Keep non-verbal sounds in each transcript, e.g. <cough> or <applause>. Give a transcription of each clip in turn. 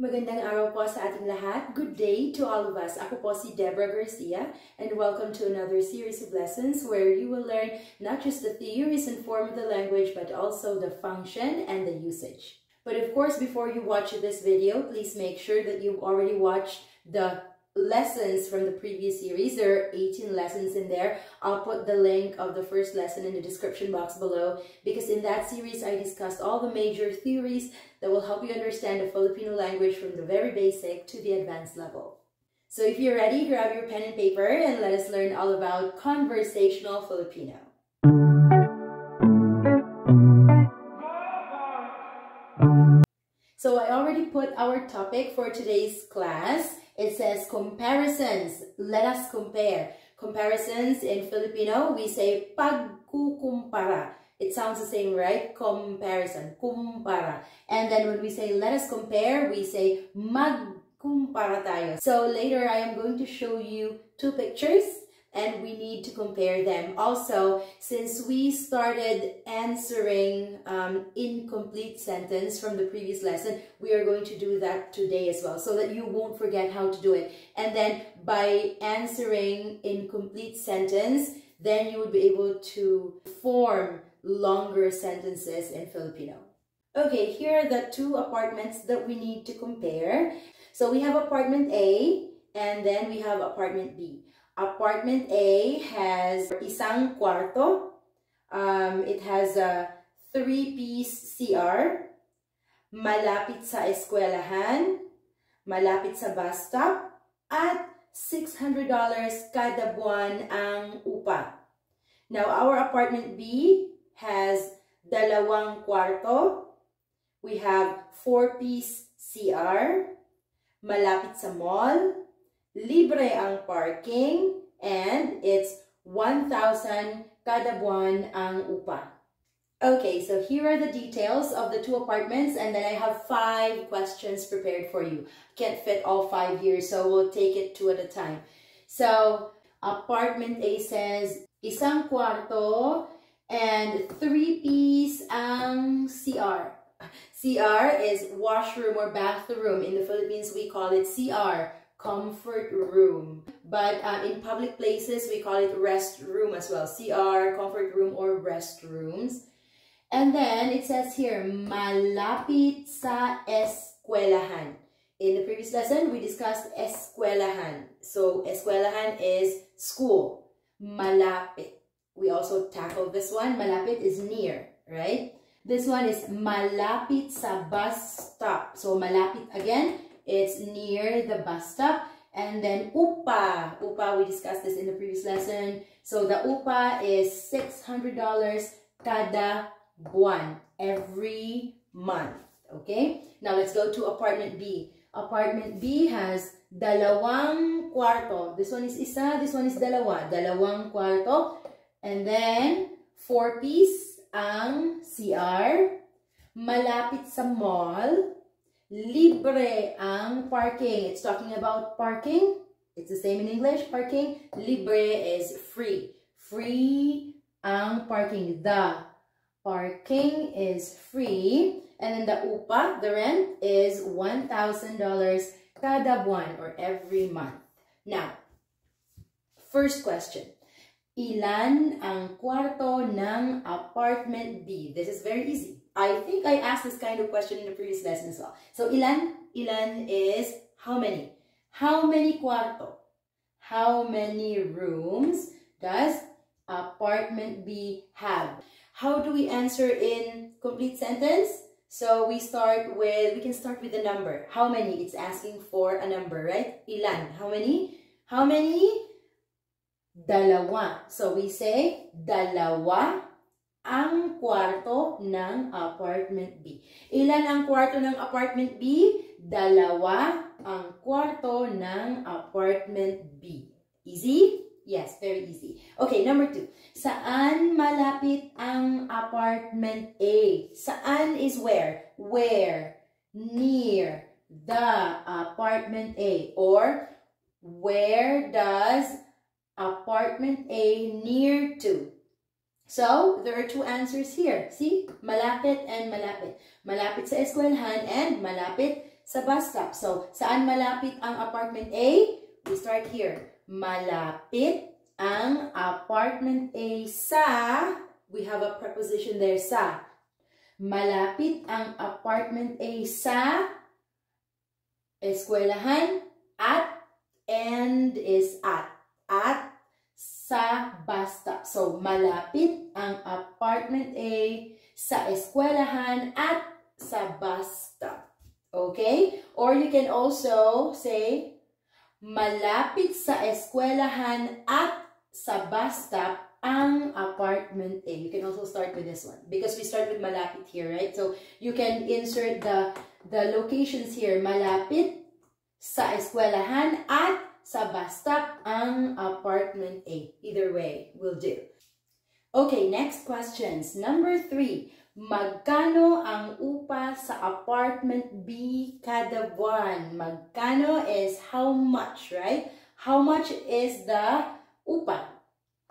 Magandang araw po sa ating lahat. Good day to all of us. Ako po si Deborah Garcia and welcome to another series of lessons where you will learn not just the theories and form of the language but also the function and the usage. But of course, before you watch this video, please make sure that you've already watched the lessons from the previous series. There are 18 lessons in there. I'll put the link of the first lesson in the description box below because in that series I discussed all the major theories that will help you understand the Filipino language from the very basic to the advanced level. So if you're ready, grab your pen and paper and let us learn all about conversational Filipino. So I already put our topic for today's class it says comparisons. Let us compare. Comparisons in Filipino, we say pagkukumpara. It sounds the same, right? Comparison, kumpara. And then when we say let us compare, we say magkumpara tayo. So later I am going to show you two pictures and we need to compare them. Also, since we started answering um, incomplete sentence from the previous lesson, we are going to do that today as well so that you won't forget how to do it. And then by answering incomplete sentence, then you would be able to form longer sentences in Filipino. Okay, here are the two apartments that we need to compare. So we have apartment A and then we have apartment B. Apartment A has isang kwarto. Um, it has a three-piece CR. Malapit sa eskwelahan. Malapit sa bus stop. At $600 kada buwan ang upa. Now, our apartment B has dalawang kwarto. We have four-piece CR. Malapit sa mall libre ang parking, and it's 1,000 kada buwan ang upa. Okay, so here are the details of the two apartments and then I have five questions prepared for you. Can't fit all five here, so we'll take it two at a time. So, apartment A says, isang kwarto and three-piece ang CR. CR is washroom or bathroom. In the Philippines, we call it CR comfort room. But uh, in public places, we call it restroom as well. CR, comfort room, or restrooms. And then it says here, malapit sa eskwelahan. In the previous lesson, we discussed eskwelahan. So, eskwelahan is school. Malapit. We also tackled this one. Malapit is near, right? This one is malapit sa bus stop. So, malapit again it's near the bus stop. And then upa. Upa, we discussed this in the previous lesson. So the upa is $600 kada buwan, every month. Okay? Now let's go to apartment B. Apartment B has dalawang kwarto. This one is isa, this one is dalawa. Dalawang kwarto. And then, four piece ang CR. Malapit sa mall libre ang parking. It's talking about parking. It's the same in English, parking. Libre is free. Free ang parking. The parking is free. And then the upa, the rent, is $1,000 kada buwan or every month. Now, first question. Ilan ang kwarto ng apartment B? This is very easy. I think I asked this kind of question in the previous lesson as well. So, ilan? Ilan is how many? How many kwarto? How many rooms does apartment B have? How do we answer in complete sentence? So, we start with, we can start with the number. How many? It's asking for a number, right? Ilan? How many? How many? Dalawa. So, we say dalawa ang kwarto ng apartment B. Ilan ang kwarto ng apartment B? Dalawa ang kwarto ng apartment B. Easy? Yes, very easy. Okay, number two. Saan malapit ang apartment A? Saan is where? Where? Near the apartment A. Or, where does apartment A near to? So, there are two answers here. See? Malapit and malapit. Malapit sa eskwelahan and malapit Sa bus stop. So, saan malapit ang apartment A? We start here. Malapit ang apartment A sa, we have a preposition there, sa. Malapit ang apartment A sa eskwelahan at and is at. At sa bus stop. So, malapit ang apartment A sa eskwelahan at sa bus stop. Okay? Or you can also say, malapit sa eskwelahan at sa bus stop ang apartment A. You can also start with this one because we start with malapit here, right? So, you can insert the, the locations here. Malapit sa eskwelahan at sa stop ang apartment A. Either way will do. Okay, next questions. Number three, magkano ang upa sa apartment B kada buwan? Magkano is how much, right? How much is the upa?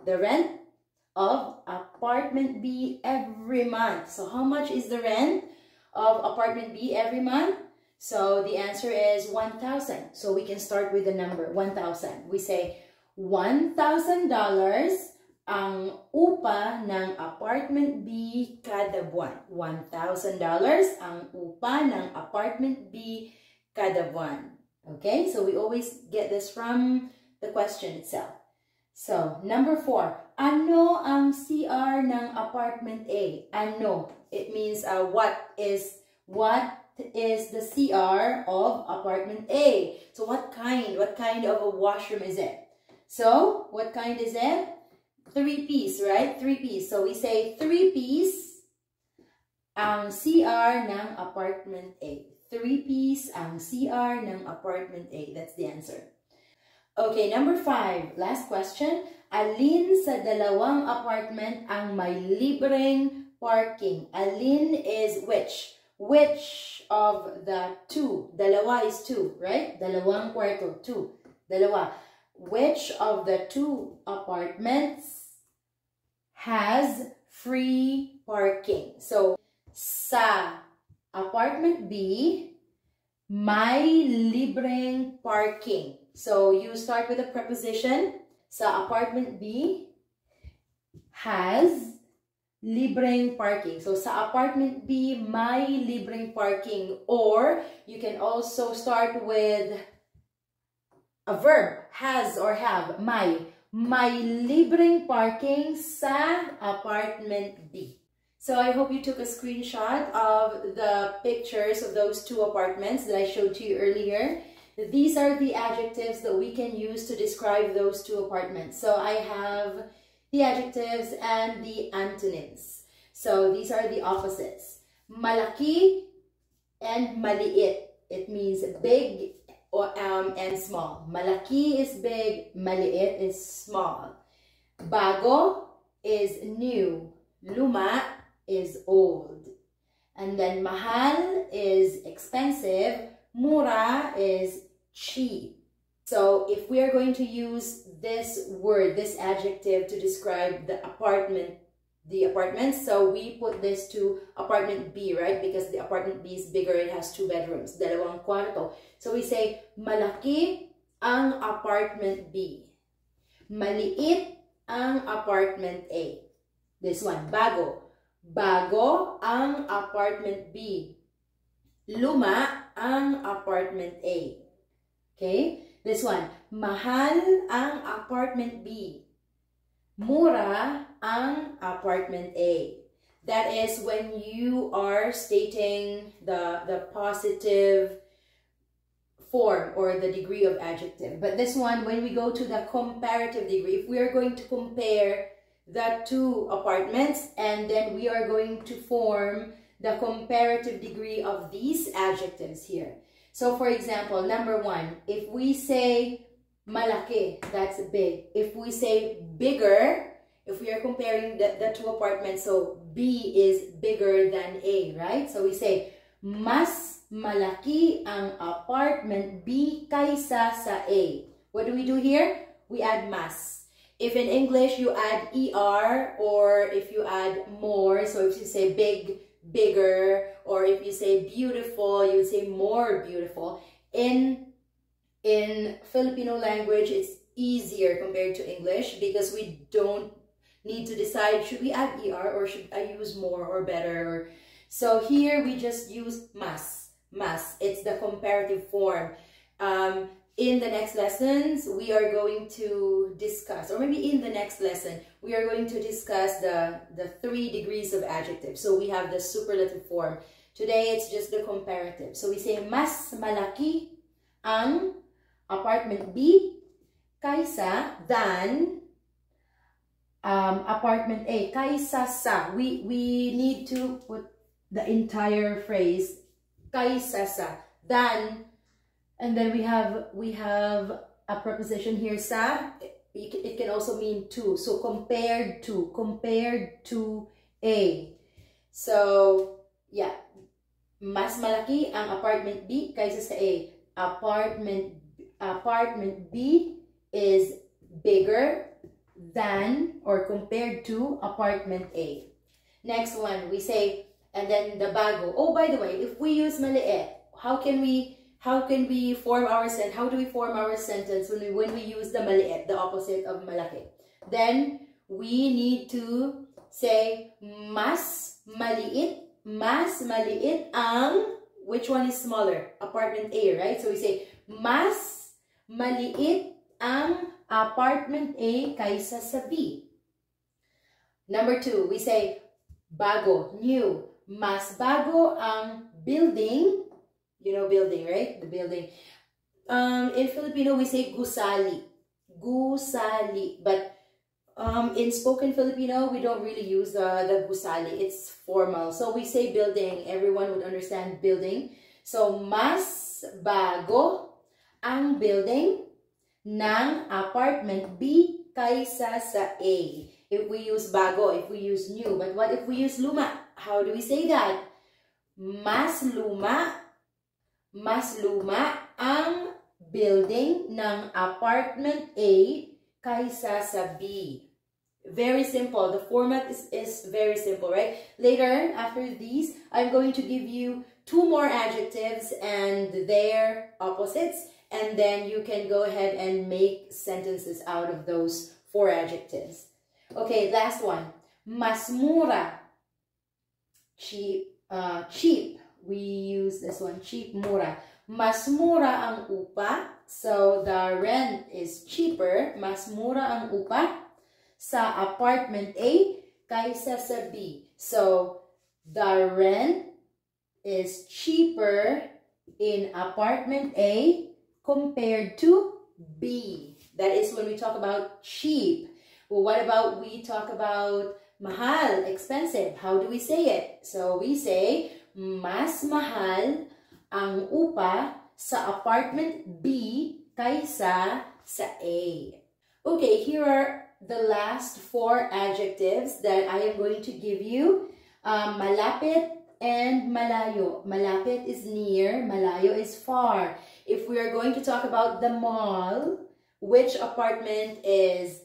The rent of apartment B every month. So how much is the rent of apartment B every month? So the answer is 1,000. So we can start with the number 1,000. We say $1,000 ang upa ng apartment B kada buwan. $1,000 ang upa ng apartment B kada buwan. Okay, so we always get this from the question itself. So, number four, ano ang CR ng apartment A? Ano? It means uh, what is, what is the CR of apartment A. So what kind? What kind of a washroom is it? So what kind is it? Three piece, right? Three piece. So we say three piece ang CR ng apartment A. Three piece ang CR ng apartment A. That's the answer. Okay, number five. Last question. Alin sa dalawang apartment ang may libreng parking? Alin is which? Which of the two? Dalawa is two, right? Dalawang kwarto, two. Dalawa. Which of the two apartments has free parking? So, sa apartment B, may libreng parking. So, you start with a preposition. Sa apartment B, has libreng parking. So sa apartment B, may libreng parking. Or you can also start with a verb, has or have, may. May libreng parking sa apartment B. So I hope you took a screenshot of the pictures of those two apartments that I showed to you earlier. These are the adjectives that we can use to describe those two apartments. So I have the adjectives and the antonyms. So these are the opposites. Malaki and maliit. It means big or, um, and small. Malaki is big, maliit is small. Bago is new. Luma is old. And then mahal is expensive. Mura is cheap. So if we are going to use this word, this adjective to describe the apartment, the apartment, so we put this to apartment B, right? Because the apartment B is bigger, it has two bedrooms, dalawang kwarto. So we say, malaki ang apartment B. Maliit ang apartment A. This one, bago. Bago ang apartment B. Luma ang apartment A. Okay? This one, mahal ang apartment B. Mura ang apartment A. That is when you are stating the, the positive form or the degree of adjective. But this one, when we go to the comparative degree, if we are going to compare the two apartments and then we are going to form the comparative degree of these adjectives here. So for example, number one, if we say malaki, that's big. If we say bigger, if we are comparing the, the two apartments, so B is bigger than A, right? So we say, mas malaki ang apartment B kaysa sa A. What do we do here? We add mas. If in English you add ER or if you add more, so if you say big bigger, or if you say beautiful, you would say more beautiful. In in Filipino language, it's easier compared to English because we don't need to decide should we add er or should I use more or better. So here we just use mas, mas. It's the comparative form. Um, in the next lessons, we are going to discuss, or maybe in the next lesson, we are going to discuss the, the three degrees of adjective. So we have the superlative form. Today, it's just the comparative. So we say, mas malaki ang apartment B kaysa than um, apartment A. Kaysa sa. We, we need to put the entire phrase kaysa sa. Than and then we have we have a preposition here, sa. It can also mean to. So compared to, compared to A. So, yeah. Mas malaki ang apartment B kaysa sa A. Apartment, apartment B is bigger than or compared to apartment A. Next one, we say, and then the bago. Oh, by the way, if we use maliit, how can we how can we form our sentence? How do we form our sentence when we, when we use the maliit, the opposite of malaki? Then we need to say mas maliit, mas maliit ang which one is smaller? Apartment A, right? So we say mas maliit ang apartment A kaysa sa B. Number two, we say bago, new. Mas bago ang building you know building, right? The building. Um, in Filipino, we say gusali. Gusali. But um, in spoken Filipino, we don't really use the, gusali. It's formal. So we say building. Everyone would understand building. So, mas bago ang building ng apartment B kaysa sa A. If we use bago, if we use new. But what if we use luma? How do we say that? Mas luma mas luma ang building ng apartment A kaysa sa B. Very simple. The format is, is very simple, right? Later, after these, I'm going to give you two more adjectives and their opposites. And then you can go ahead and make sentences out of those four adjectives. Okay, last one. Mas mura. Cheap. Uh, cheap we use this one, cheap mura. Mas mura ang upa. So, the rent is cheaper. Mas mura ang upa sa apartment A kaysa sa B. So, the rent is cheaper in apartment A compared to B. That is when we talk about cheap. Well, what about we talk about mahal, expensive? How do we say it? So, we say mas mahal ang upa sa apartment B kaysa sa A. Okay, here are the last four adjectives that I am going to give you. Um, malapit and malayo. Malapit is near, malayo is far. If we are going to talk about the mall, which apartment is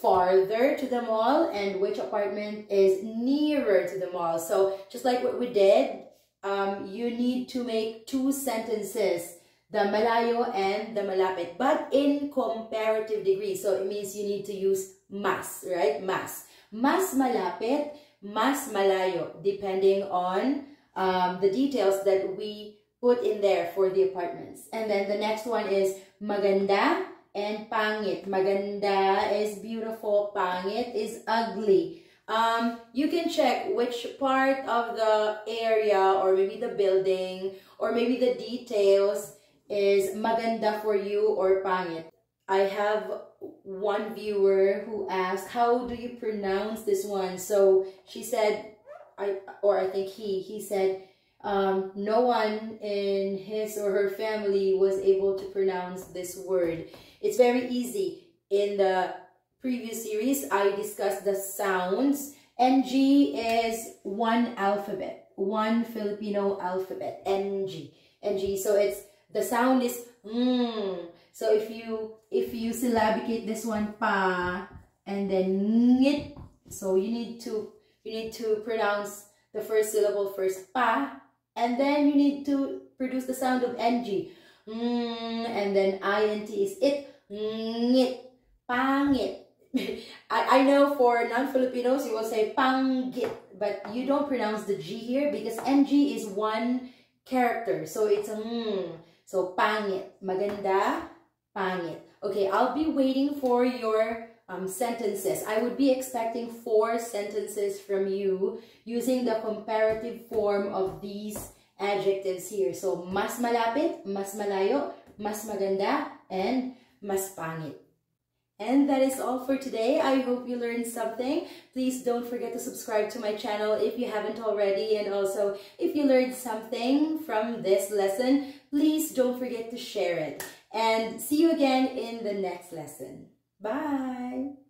farther to the mall and which apartment is nearer to the mall. So just like what we did, um, you need to make two sentences, the malayo and the malapit, but in comparative degree. So it means you need to use mas, right? Mas. Mas malapit, mas malayo, depending on um, the details that we put in there for the apartments. And then the next one is maganda, and pangit. Maganda is beautiful, pangit is ugly. Um, you can check which part of the area or maybe the building or maybe the details is maganda for you or pangit. I have one viewer who asked, how do you pronounce this one? So she said, I or I think he, he said, um, no one in his or her family was able to pronounce this word. It's very easy. In the previous series, I discussed the sounds. NG is one alphabet, one Filipino alphabet, NG. NG. So it's, the sound is mm. So if you, if you syllabicate this one pa, and then ngit, so you need to, you need to pronounce the the first syllable first, pa, and then you need to produce the sound of ng. Mm, and then int is it, ngit, pangit. <laughs> I, I know for non-Filipinos, you will say pangit, but you don't pronounce the G here because ng is one character. So it's a mm. So pangit, maganda, pangit. Okay, I'll be waiting for your um, sentences. I would be expecting four sentences from you using the comparative form of these adjectives here. So, mas malapit, mas malayo, mas maganda, and mas pangit. And that is all for today. I hope you learned something. Please don't forget to subscribe to my channel if you haven't already. And also, if you learned something from this lesson, please don't forget to share it. And see you again in the next lesson. Bye!